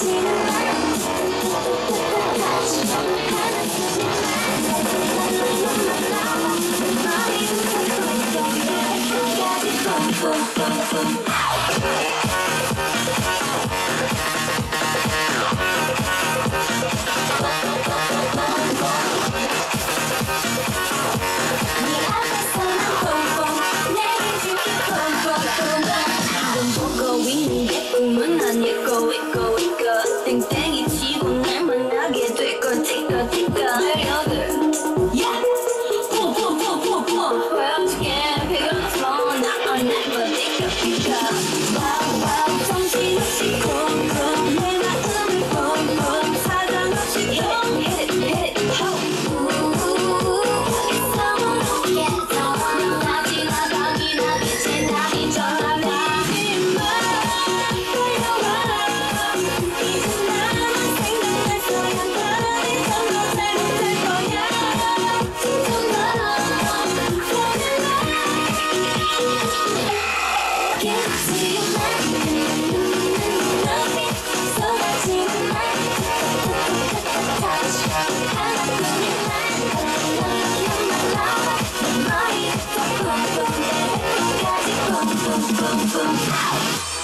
Boom, boom, boom. Well, you can't pick up the phone, not on that, but they could pick up. boom boom boom house.